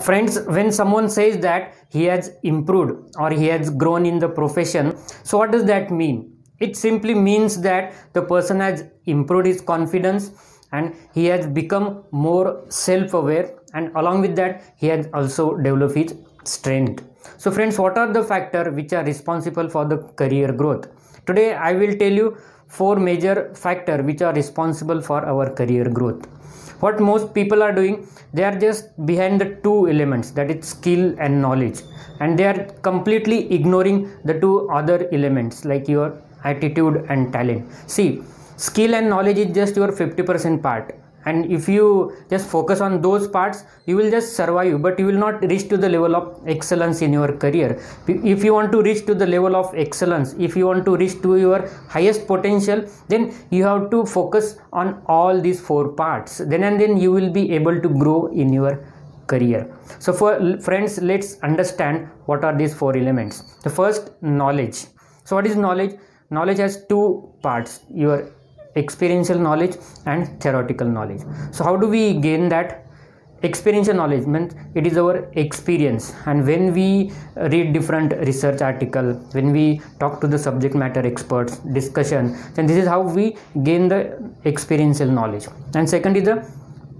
friends when someone says that he has improved or he has grown in the profession so what does that mean? It simply means that the person has improved his confidence and he has become more self-aware and along with that he has also developed his strength. So friends what are the factors which are responsible for the career growth today i will tell you four major factors which are responsible for our career growth. What most people are doing they are just behind the two elements that is skill and knowledge. And they are completely ignoring the two other elements like your attitude and talent. See skill and knowledge is just your 50% part and if you just focus on those parts you will just survive but you will not reach to the level of excellence in your career. If you want to reach to the level of excellence if you want to reach to your highest potential then you have to focus on all these four parts. Then and then you will be able to grow in your career. So for friends let's understand what are these four elements. The first knowledge. So what is knowledge? Knowledge has two parts. Your experiential knowledge and theoretical knowledge. So how do we gain that? Experiential knowledge means it is our experience. And when we read different research article when we talk to the subject matter experts discussion then this is how we gain the experiential knowledge. And second is the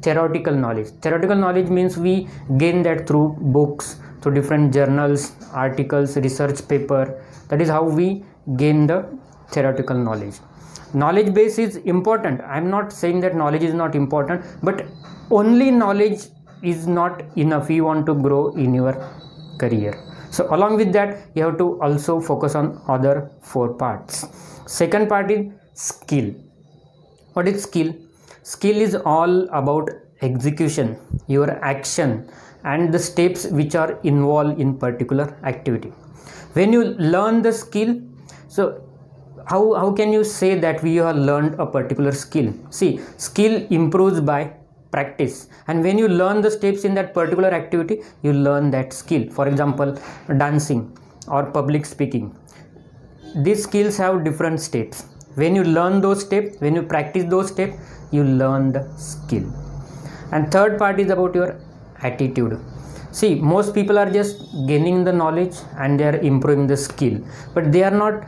theoretical knowledge. Theoretical knowledge means we gain that through books through different journals articles research paper. That is how we gain the theoretical knowledge knowledge base is important. I'm not saying that knowledge is not important but only knowledge is not enough. You want to grow in your career. So along with that you have to also focus on other four parts. Second part is skill. What is skill? Skill is all about execution your action and the steps which are involved in particular activity. When you learn the skill so how, how can you say that we have learned a particular skill? See skill improves by practice. And when you learn the steps in that particular activity you learn that skill. For example dancing or public speaking. These skills have different steps. When you learn those steps when you practice those steps you learn the skill. And third part is about your attitude. See most people are just gaining the knowledge and they are improving the skill but they are not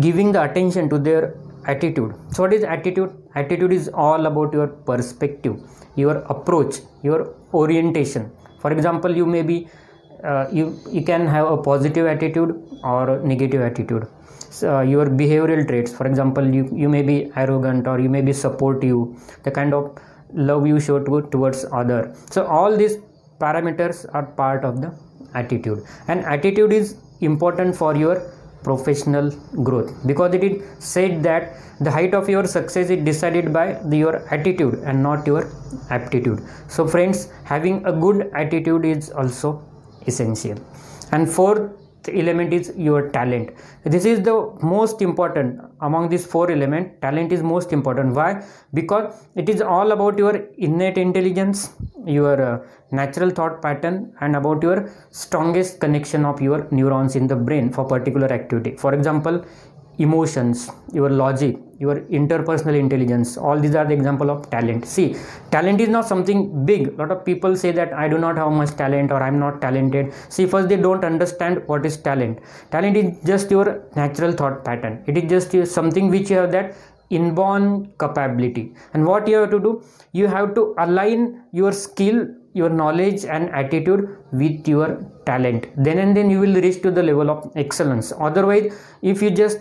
giving the attention to their attitude. So what is attitude? Attitude is all about your perspective your approach your orientation. For example you may be uh, you you can have a positive attitude or negative attitude. So, uh, your behavioral traits for example you you may be arrogant or you may be supportive the kind of love you show to, towards other. So all these parameters are part of the attitude. And attitude is important for your professional growth. Because it is said that the height of your success is decided by the, your attitude and not your aptitude. So friends having a good attitude is also essential. And fourth element is your talent. This is the most important. Among these four elements talent is most important. Why? Because it is all about your innate intelligence your uh, natural thought pattern and about your strongest connection of your neurons in the brain for particular activity. For example emotions your logic your interpersonal intelligence all these are the example of talent. See talent is not something big. A lot of people say that i do not have much talent or i'm not talented. See first they don't understand what is talent. Talent is just your natural thought pattern. It is just something which you have that inborn capability. And what you have to do you have to align your skill your knowledge and attitude with your talent. Then and then you will reach to the level of excellence. Otherwise if you just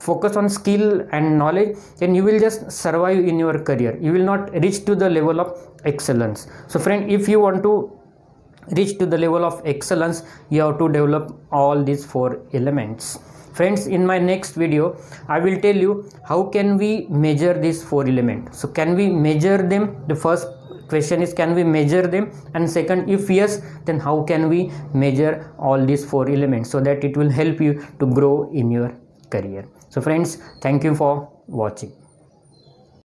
focus on skill and knowledge then you will just survive in your career. You will not reach to the level of excellence. So friend if you want to reach to the level of excellence you have to develop all these four elements friends in my next video i will tell you how can we measure these four elements so can we measure them? The first question is can we measure them? And second if yes then how can we measure all these four elements so that it will help you to grow in your career. So friends thank you for watching